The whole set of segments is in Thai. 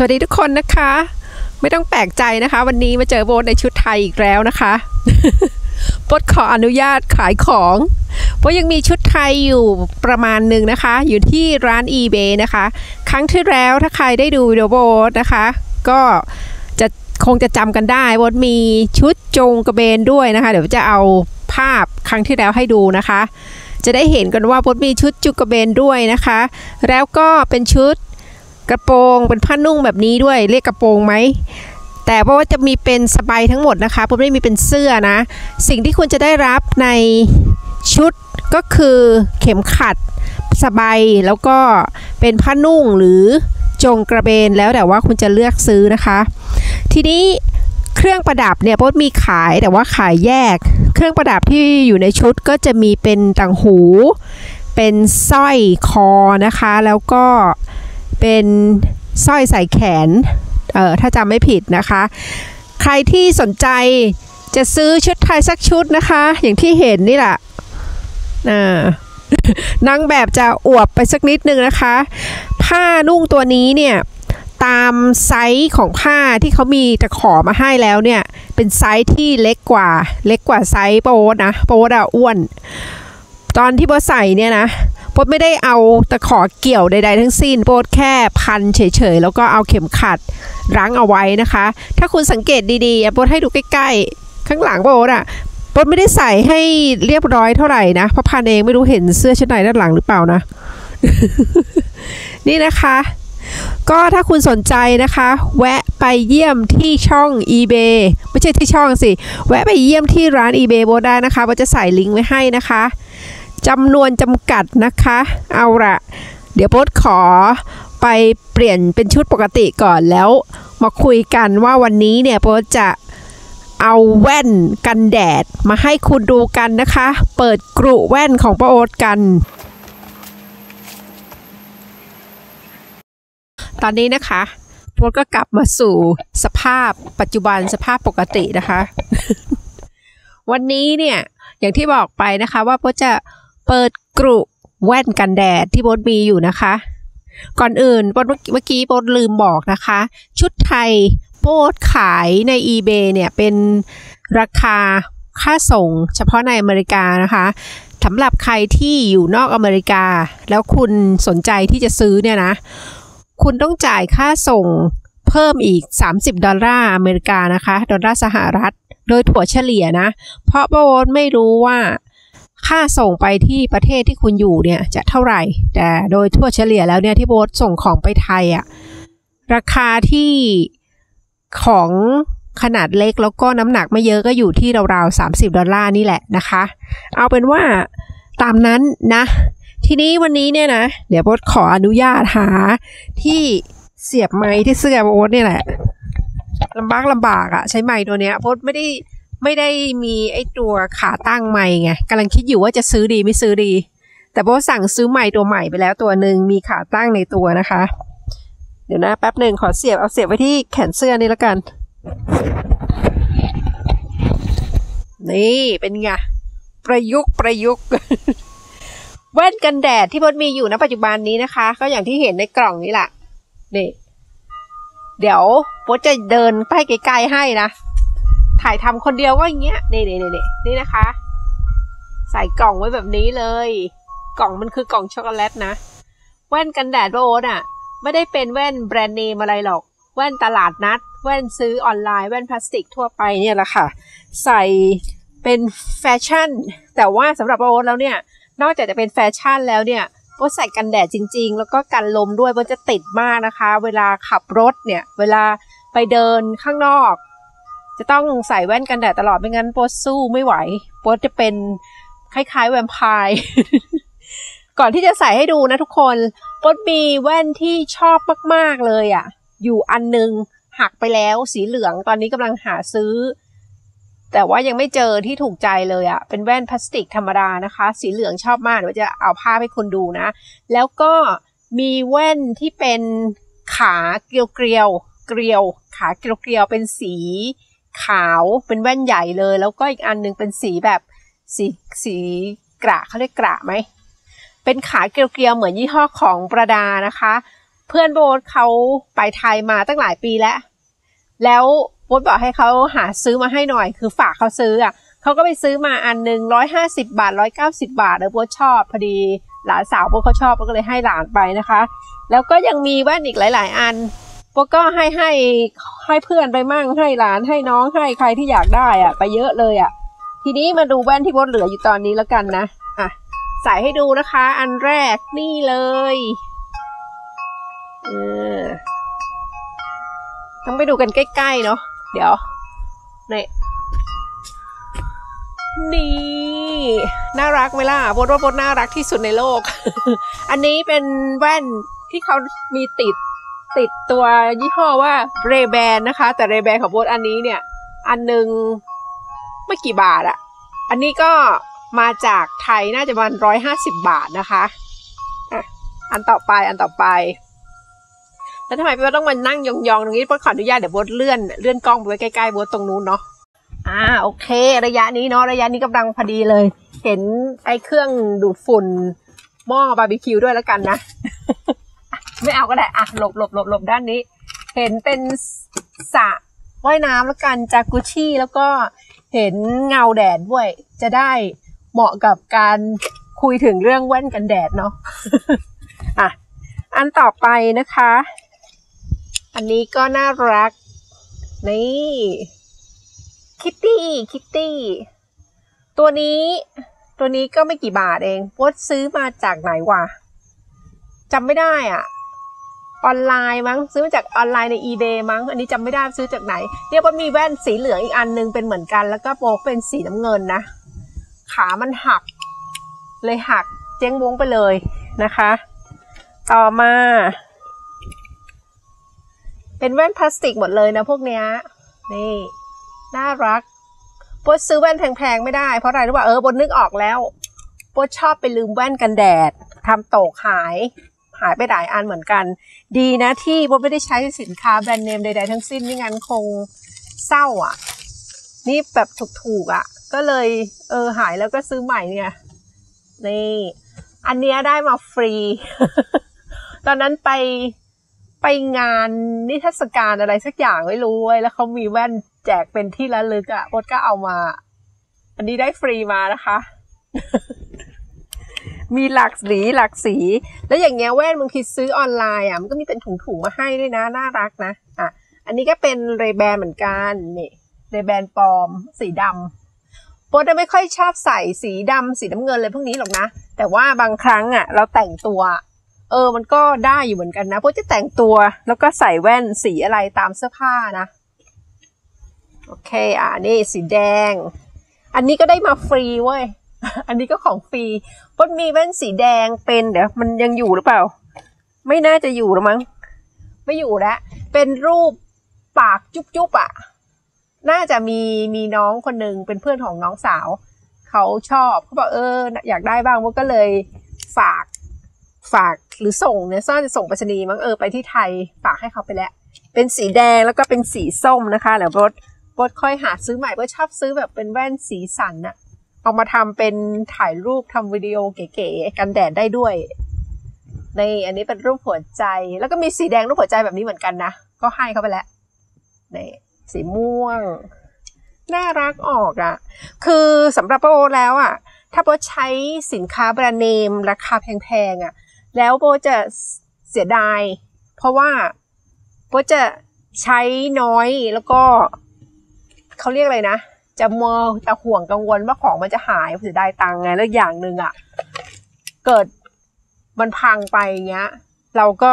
สวัสดีทุกคนนะคะ ไม่ต้องแปลกใจนะคะ วันนี้มาเจอโบทในชุดไทยอีกแล้วนะคะโบทขออนุญาตขายของโบทยังมีชุดไทยอยู่ประมาณหนึ่งนะคะ อยู่ที่ร้าน eBay นะคะ ครั้งที่แล้วถ้าใครได้ดูวิดีโอโบทนะคะ ก็จะคงจะจำกันได้โบทมีชุดจงกระเบนด้วยนะคะ เดี๋ยวจะเอาภาพครั้งที่แล้วให้ดูนะคะ จะได้เห็นกันว่าโบทมีชุดจุกกระเบนด้วยนะคะ แล้วก็เป็นชุด กระโปรงเป็นผ้านุ่งแบบนี้ด้วยเรียกกระโปรงไหมแต่เพราะว่าจะมีเป็นสบายทั้งหมดนะคะผมไม่มีเป็นเสื้อนะ สิ่งที่คุณจะได้รับในชุดก็คือเข็มขัดสบายแล้วก็เป็นผ้านุ่งหรือจงกระเบนแล้วแต่ว่าคุณจะเลือกซื้อนะคะ ทีนี้เครื่องประดับเนี่ยโป๊มีขายแต่ว่าขายแยก เครื่องประดับที่อยู่ในชุดก็จะมีเป็นต่างหู เป็นสร้อยคอนะคะ แล้วก็ เป็นสร้อยใส่แขน เออถ้าจำไม่ผิดนะคะ ใครที่สนใจจะซื้อชุดไทยสักชุดนะคะ อย่างที่เห็นนี่แหละอ่านางแบบจะอวบไปสักนิดนึงนะคะ ผ้านุ่งตัวนี้เนี่ยตามไซส์ของผ้าที่เขามีตะขอมาให้แล้วเนี่ย เป็นไซส์ที่เล็กกว่า เล็กกว่าไซส์โป๊นะ โป๊ตอะอ้วน ตอนที่โป๊ใส่เนี่ยนะโป๊ไม่ได้เอาตะขอเกี่ยวใดๆทั้งสิ้นโป๊แค่พันเฉยๆแล้วก็เอาเข็มขัดรั้งเอาไว้นะคะ ถ้าคุณสังเกตดีๆโป๊ให้ดูใกล้ๆ ข้างหลังโป๊อะโป๊ไม่ได้ใส่ให้เรียบร้อยเท่าไหร่นะเพราะพันเองไม่รู้เห็นเสื้อชั้นในด้านหลังหรือเปล่านะ นี่นะคะก็ถ้าคุณสนใจนะคะ แวะไปเยี่ยมที่ช่อง eBay ไม่ใช่ที่ช่องสิ แวะไปเยี่ยมที่ร้าน eBay โบได้นะคะโบจะใส่ลิงก์ไว้ให้นะคะ จำนวนจำกัดนะคะ เอาละเดี๋ยวโบทขอไปเปลี่ยนเป็นชุดปกติก่อนแล้ว มาคุยกันว่าวันนี้เนี่ยโบทจะเอาแว่นกันแดดมาให้คุณดูกันนะคะ เปิดกรุแว่นของป้าโอ๊ตกัน ตอนนี้นะคะโบทก็กลับมาสู่สภาพปัจจุบันสภาพปกตินะคะ วันนี้เนี่ยอย่างที่บอกไปนะคะว่าโบทจะ เปิดกรุแว่นกันแดดที่โบทมีอยู่นะคะ ก่อนอื่นโบทเมื่อกี้โบทลืมบอกนะคะ ชุดไทยโบทขายใน eBay เนี่ยเป็นราคาค่าส่งเฉพาะในอเมริกานะคะสำหรับใครที่อยู่นอกอเมริกา แล้วคุณสนใจที่จะซื้อเนี่ยนะ คุณต้องจ่ายค่าส่งเพิ่มอีก 30 ดอลลาร์อเมริกานะคะ ดอลลาร์สหรัฐ โดยถั่วเฉลี่ยนะ เพราะโบทไม่รู้ว่า ค่าส่งไปที่ประเทศที่คุณอยู่เนี่ยจะเท่าไหร่ แต่โดยทั่วเฉลี่ยแล้วเนี่ยที่โบทส่งของไปไทยอะราคาที่ของขนาดเล็กแล้วก็น้ำหนักไม่เยอะก็อยู่ที่ราวๆ30ดอลลาร์นี่แหละนะคะ เอาเป็นว่าตามนั้นนะ ทีนี้วันนี้เนี่ยนะ เดี๋ยวโบทขออนุญาตหาที่เสียบไม้ที่เสื้อโบทเนี่ยแหละลำบากลำบากอะใช้ไม้ตัวเนี้ยโบทไม่ได้ ไม่ได้มีไอ้ตัวขาตั้งไม้ไงกำลังคิดอยู่ว่าจะซื้อดีไม่ซื้อดี แต่โบสั่งซื้อไม้ตัวใหม่ไปแล้วตัวหนึ่งมีขาตั้งในตัวนะคะ เดี๋ยวนะแป๊บหนึ่งขอเสียบเอาเสียบไว้ที่แขนเสื้อนี่แล้วกัน นี่เป็นไงประยุกต์ประยุกต์แว่นกันแดดที่โอ้ทมีอยู่ณปัจจุบันนี้นะคะ ก็อย่างที่เห็นในกล่องนี้แหละนี่เดี๋ยวโอ้ทจะเดินไปไกลๆให้นะ ถ่ายทำคนเดียวก็อย่างเงี้ยนี่นี่นี่นี่นะคะ ใส่กล่องไว้แบบนี้เลย กล่องมันคือกล่องช็อกโกแลตนะ แว่นกันแดดโอ้ทอะไม่ได้เป็นแว่นแบรนด์เนมอะไรหรอก แว่นตลาดนัด แว่นซื้อออนไลน์ แว่นพลาสติกทั่วไปเนี่ยแหละค่ะ ใส่เป็นแฟชั่น แต่ว่าสำหรับโอ๊ตแล้วเนี่ย นอกจากจะเป็นแฟชั่นแล้วเนี่ยโอ๊ตใส่กันแดดจริง ๆ แล้วก็กันลมด้วยโอ๊ตจะติดมากนะคะ เวลาขับรถเนี่ย เวลาไปเดินข้างนอก จะต้องใส่แว่นกันแดดตลอดไม่งั้นโป๊สู้ไม่ไหว โป๊จะเป็นคล้ายๆแวมไพร์ก่อนที่จะใส่ให้ดูนะทุกคนโป๊มีแว่นที่ชอบมากๆเลยอะ่ะ อยู่อันนึงหักไปแล้วสีเหลืองตอนนี้กำลังหาซื้อ แต่ว่ายังไม่เจอที่ถูกใจเลยอะ่ะ เป็นแว่นพลาสติกธรรมดานะคะ สีเหลืองชอบมากเดี๋ยวจะเอาภาพให้คุณดูนะ แล้วก็มีแว่นที่เป็นขาเกลียวเกลียวเกลียว ขาเกลียวเกลียวเป็นสี ขาวเป็นแว่นใหญ่เลย แล้วก็อีกอันหนึงเป็นสีแบบสีสีกระเขาเรียกกระไหมเป็นขาเกลียวๆเหมือนยี่ห้อของประดานะคะ เพื่อนโบสเขาไปไทยมาตั้งหลายปีแล้ว แล้วโบสบอกให้เขาหาซื้อมาให้หน่อย คือฝากเขาซื้ออะเขาก็ไปซื้อมาอันหนึ่งร้อยห้าสิบาทร้อยเก้าสิบาทเออโบสชอบพอดีหลานสาวโบสเขาชอบก็เลยให้หลานไปนะคะ แล้วก็ยังมีแว่นอีกหลาย ๆ อัน โก็ให้ให้ให้เพื่อนไปมั่งให้หลานให้น้องให้ใครที่อยากได้อะไปเยอะเลยอะทีนี้มาดูแว่นที่โบสเหลืออยู่ตอนนี้แล้วกันนะอะใส่ให้ดูนะคะ อันแรกนี่เลยเออต้องไปดูกันใกล้ๆเนาะเดี๋ยวนี่นี่น่ารักไหมล่ะโบทว่าโบทน่ารักที่สุดในโลก อันนี้เป็นแว่นที่เขามีติด ติดตัวยี่ห้อว่าเรแบนนะคะ แต่เรแบนของโบทอันนี้เนี่ย อันหนึ่งไม่กี่บาทอะอันนี้ก็มาจากไทยน่าจะประมาณร้อยห้าสิบบาทนะคะอะอันต่อไปอันต่อไป แล้วทำไมพี่ว่าต้องมานั่งยองๆตรงนี้โบทขออนุญาตเดี๋ยวโบทเลื่อนเลื่อนกล้องไปไว้ใกล้ๆโบทตรงนู้นเนาะอ่าโอเค ระยะนี้เนาะระยะนี้กำลังพอดีเลย เห็นไอ้เครื่องดูดฝุ่นหม้อบาร์บีคิวด้วยแล้วกันนะ ไม่เอาก็ได้อะหลบหลบหลบหลบด้านนี้ เห็นเป็นสระว่ายน้ำแล้วกันจากุชี่แล้วก็เห็นเงาแดดด้วย จะได้เหมาะกับการคุยถึงเรื่องแว่นกันแดดเนาะอะอันต่อไปนะคะ อันนี้ก็น่ารัก นี่คิตตี้คิตตี้ตัวนี้ตัวนี้ก็ไม่กี่บาทเองวดซื้อมาจากไหนวะจำไม่ได้อะ ออนไลน์มั้งซื้อมาจากออนไลน์ใน eBay มั้ง อันนี้จำไม่ได้ซื้อจากไหนเนี่ยมันมีแว่นสีเหลืองอีกอันนึงเป็นเหมือนกัน แล้วก็โปกเป็นสีน้ำเงินนะ ขามันหัก เลยหักเจ๊งวงไปเลยนะคะ ต่อมา เป็นแว่นพลาสติกหมดเลยนะพวกเนี้ยนี่น่ารักโปซื้อแว่นแพงๆไม่ได้เพราะอะไรรู้ป่ะเออบนนึกออกแล้วโปชอบไปลืมแว่นกันแดดทำตกหาย หายไปหลายอันเหมือนกัน ดีนะที่โบไม่ได้ใช้สินค้าแบรนด์เนมใดๆทั้งสิ้นไม่งั้นคงเศร้าอะ นี่แบบถูกๆอะ ก็เลยเออหายแล้วก็ซื้อใหม่เนี่ยนี่ อันเนี้ยได้มาฟรี ตอนนั้นไปไปงานนิทรรศการอะไรสักอย่างไม่รู้เว้ยแล้วเขามีแว่นแจกเป็นที่ระลึกอะ่ะโอ๊ตก็เอามา อันนี้ได้ฟรีมานะคะ มีหลากสีหลากสี แล้วอย่างเงี้ยแว่นบางทีซื้อออนไลน์อะมันก็มีเป็นถุงๆมาให้ด้วยนะน่ารักนะอะอันนี้ก็เป็นเรแบนเหมือนกันนี่เรแบนปลอม สีดำโป๊จะไม่ค่อยชอบใส่สีดำสีน้ำเงินเลยพวกนี้หรอกนะ แต่ว่าบางครั้งอะเราแต่งตัว เออมันก็ได้อยู่เหมือนกันนะโป๊จะแต่งตัวแล้วก็ใส่แว่นสีอะไรตามเสื้อผ้านะโอเคอะนี่สีแดง อันนี้ก็ได้มาฟรีเว้ย อันนี้ก็ของฟรีปนมีแว่นสีแดงเป็นเดี๋ยวมันยังอยู่หรือเปล่า ไม่น่าจะอยู่หรือมั้ง ไม่อยู่แล้ว เป็นรูปปากจุ๊บๆอะน่าจะมีมีน้องคนหนึ่งเป็นเพื่อนของน้องสาว เขาชอบเขาบอกเออ อยากได้บ้างพวกก็เลยฝากฝากหรือส่งเนี่ยซ่อนจะส่งไปรษณีย์มั้งเออไปที่ไทยฝากให้เขาไปแล้ว เป็นสีแดงแล้วก็เป็นสีส้มนะคะเดี๋ยวรถรถค่อยหาซื้อใหม่เพราะชอบซื้อแบบเป็นแว่นสีสันอะ เอามาทำเป็นถ่ายรูปทำวิดีโอเก๋ๆกันแดดได้ด้วย ในอันนี้เป็นรูปหัวใจ แล้วก็มีสีแดงรูปหัวใจแบบนี้เหมือนกันนะ ก็ให้เขาไปแล้วนี่สีม่วง น่ารักออกอะ่ะ คือสำหรับโบแล้วอะ่ะ ถ้าโบใช้สินค้าแบรนด์เนม ราคาแพงๆอะ่ะ แล้วโบจะเสียดาย เพราะว่าโบจะใช้น้อยแล้วก็เขาเรียกอะไรนะ จะมัวแต่ห่วงกังวลว่าของมันจะหายเสียดายตังค์ไงแล้วอย่างหนึ่งอะ่ะ เกิดมันพังไปเงี้ย เราก็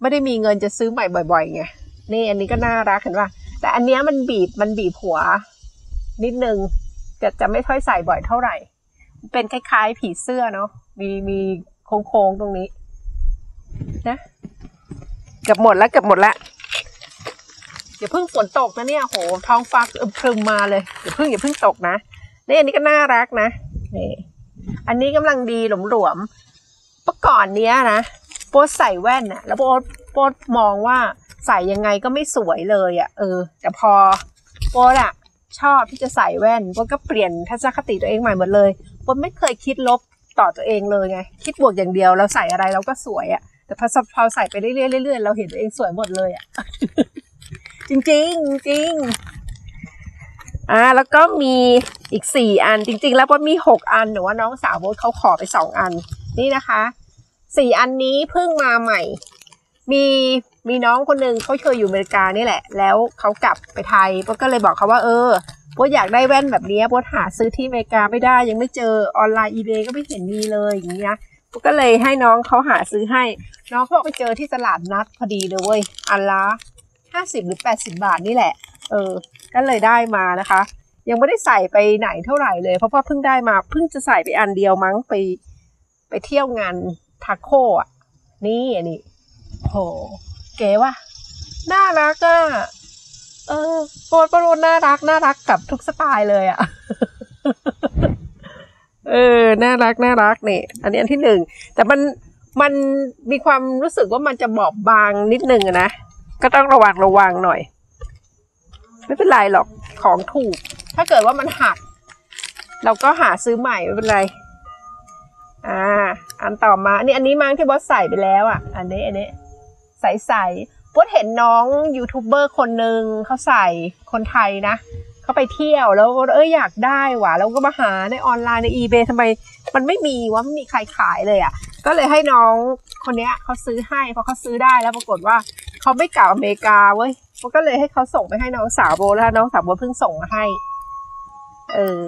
ไม่ได้มีเงินจะซื้อใหม่บ่อยๆไงนี่อันนี้ก็น่ารักเห็นป่ะแต่อันเนี้ยมันบีบมันบีบหัว นิดนึงจะจะไม่ค่อยใส่บ่อยเท่าไหร่ เป็นคล้ายๆ ผีเสื้อเนาะมีมีโค้งๆตรงนี้ นะเกือบหมดแล้วเกือบหมดแล้ว อย่าเพิ่งฝนตกนะเนี่ยโหท้องฟ้าอึมครึมมาเลยอย่าเพิ่งอย่าเพิ่งตกนะนี่อันนี้ก็น่ารักนะนี่อันนี้กำลังดีหลวมๆเมื่อก่อนเนี้ยนะโป๊ใส่แว่นอะแล้วโป๊โป๊มองว่าใส่ยังไงก็ไม่สวยเลยอะเออ แต่พอโป๊อะชอบที่จะใส่แว่นโป๊ก็เปลี่ยนทัศนคติตัวเองใหม่หมดเลยโป๊ไม่เคยคิดลบต่อตัวเองเลยไง คิดบวกอย่างเดียวเราใส่อะไรเราก็สวยอะแต่แต่พอพอใส่ไปเรื่อยๆเรื่อยๆเราเห็นตัวเองสวยหมดเลยอะ จริงจริงอ่าแล้วก็มีอีกสี่อันจริง ๆ แล้วว่ามีหกอันหรือว่าน้องสาวโบทเขาขอไปสองอันนี่นะคะสี่อันนี้เพิ่งมาใหม่ มีมีน้องคนหนึ่งเขาเคยอยู่อเมริกานี่แหละ แล้วเขากลับไปไทยโบทก็เลยบอกเขาว่าเออโบทอยากได้แว่นแบบนี้โบทหาซื้อที่อเมริกาไม่ได้ ยังไม่เจอออนไลน์อีเบก็ไม่เห็นมีเลยอย่างเงี้ยโบทก็เลยให้น้องเขาหาซื้อให้ น้องเขาบไปเจอที่ตลาดนัดพอดีเลยเว้ยอันละ ห้าสิบหรือแปดสิบาทนี่แหละ เออ ก็เลยได้มานะคะ ยังไม่ได้ใส่ไปไหนเท่าไหร่เลย เพราะว่าเพิ่งได้มาเพิ่งจะใส่ไปอันเดียวมั้งไปไปเที่ยวงานทาโก้อะนี่อันนี้โห เก๋ว่ะน่ารักอะเออโปรดปรดน่ารักน่ารักกับทุกสไตล์เลยอะเออ น่ารักน่ารักนี่ อันนี้อันที่หนึ่ง แต่มัน มันมีความรู้สึกว่ามันจะบอบบางนิดนึงนะ ก็ต้องระวังระวังหน่อย ไม่เป็นไรหรอกของถูก ถ้าเกิดว่ามันหัก เราก็หาซื้อใหม่ไม่เป็นไร อ่า อันต่อมานนี้อันนี้มั้งที่บอสใส่ไปแล้วอะ อันนี้อันนี้ใส่ใส่บอสเห็นน้องยูทูบเบอร์คนหนึ่งเขาใส่คนไทยนะเขาไปเที่ยวแล้วเอ้ยอยากได้ว่ะแล้วก็มาหาในออนไลน์ใน eBay ทำไม มันไม่มีวะไม่มีใครขายเลยอะ ก็เลยให้น้องคนเนี้ยเขาซื้อให้เพราะเขาซื้อได้แล้วปรากฏว่า เขาไม่กลับอเมริกาเว้ยโบก็เลยให้เขาส่งไปให้น้องสาวโบแล้วน้องสาวโบเพิ่งส่งมาให้ เออ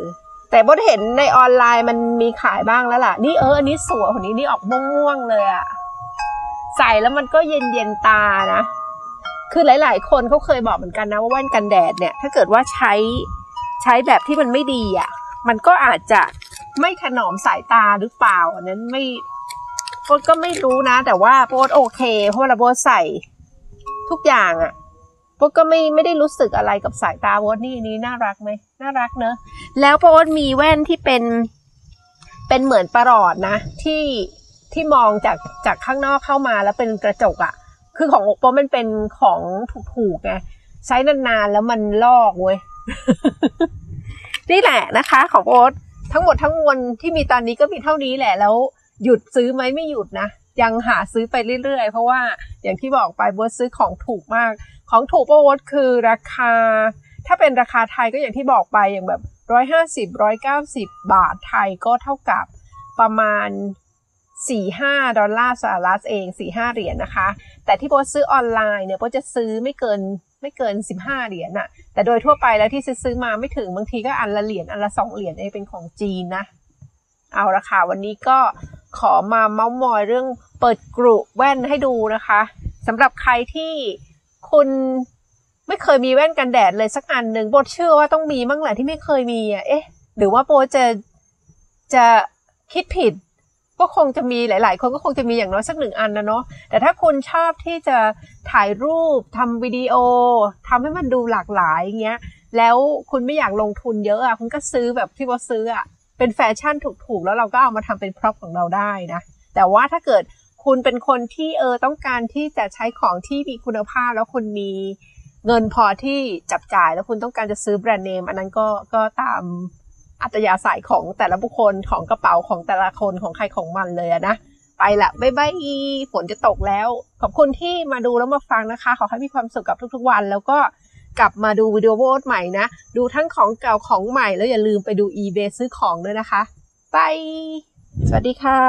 แต่โบเห็นในออนไลน์มันมีขายบ้างแล้วล่ะ นี่เอออันนี้สวยคนนี้นี่ออกม่วงๆเลยอะใส่แล้วมันก็เย็นเย็นตานะ คือหลาย ๆ คนเขาเคยบอกเหมือนกันนะว่าแว่นกันแดดเนี่ย ถ้าเกิดว่าใช้ใช้แบบที่มันไม่ดีอะมันก็อาจจะไม่ถนอมสายตาหรือเปล่าอันนั้นไม่โบก็ไม่รู้นะ แต่ว่าโบโอเค เพราะเวลาโบใส่ ทุกอย่างอะโป๊ก็ไม่ไม่ได้รู้สึกอะไรกับสายตาโวตนี่นี่น่ารักไหมน่ารักเนอะแล้วโป๊ตมีแว่นที่เป็นเป็นเหมือนประหลอดนะ ที่ที่มองจากจากข้างนอกเข้ามาแล้วเป็นกระจกอะคือของโป๊มันเป็นของถูกๆไงใช้นานๆแล้วมันลอกเว้ยนี่แหละนะคะ ของโอ๊ตทั้งหมดทั้งมวลที่มีตอนนี้ก็มีเท่านี้แหละแล้ว หยุดซื้อไหมไม่หยุดนะ ยังหาซื้อไปเรื่อยๆ เพราะว่าอย่างที่บอกไปโบทซื้อของถูกมาก ของถูกโบทคือราคา ถ้าเป็นราคาไทยก็อย่างที่บอกไปอย่างแบบร้อยห้าสิบร้อยเก้าสิบบาทไทยก็เท่ากับประมาณสี่ห้าดอลลาร์สหรัฐเองสี่ห้าเหรียญนะคะ แต่ที่โบทซื้อออนไลน์เนี่ยโบทจะซื้อไม่เกินไม่เกินสิบห้าเหรียญน่ะแต่โดยทั่วไปแล้วที่ซื้อมาไม่ถึงบางทีก็อันละเหรียญอันละสองเหรียญเองเป็นของจีนนะ เอาละค่ะ วันนี้ก็ขอมาเมาส์มอยเรื่องเปิดกรุแว่นให้ดูนะคะสำหรับใครที่คุณไม่เคยมีแว่นกันแดดเลยสักอันหนึ่งโบเชื่อว่าต้องมีบ้างแหละที่ไม่เคยมีอะเอ๊ะ หรือว่าโบจะจะคิดผิด ก็คงจะมีหลาย ๆ คนก็คงจะมีอย่างน้อยสักหนึ่งอันนะเนาะแต่ถ้าคุณชอบที่จะถ่ายรูปทำวิดีโอทำให้มันดูหลากหลายอย่างเงี้ยแล้วคุณไม่อยากลงทุนเยอะอะคุณก็ซื้อแบบที่โอ้ทซื้ออะ เป็นแฟชั่นถูกๆ แล้วเราก็เอามาทำเป็น prop ของเราได้นะ แต่ว่าถ้าเกิดคุณเป็นคนที่เออต้องการที่จะใช้ของที่มีคุณภาพแล้วคุณมีเงินพอที่จับจ่ายแล้วคุณต้องการจะซื้อแบรนด์เนมอันนั้นก็ก็ตามอัธยาศัยของแต่ละบุคคลของกระเป๋าของแต่ละคนของใครของมันเลยนะ ไปละบ๊ายบายฝนจะตกแล้ว ขอบคุณที่มาดูแล้วมาฟังนะคะ ขอให้มีความสุขกับทุกๆวัน แล้วก็ กลับมาดูวิดีโอโวตใหม่นะ ดูทั้งของเก่าของใหม่แล้วอย่าลืมไปดู eBay ซื้อของด้วยนะคะ ไป สวัสดีค่ะ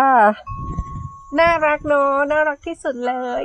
น่ารักเนาะน่ารักที่สุดเลย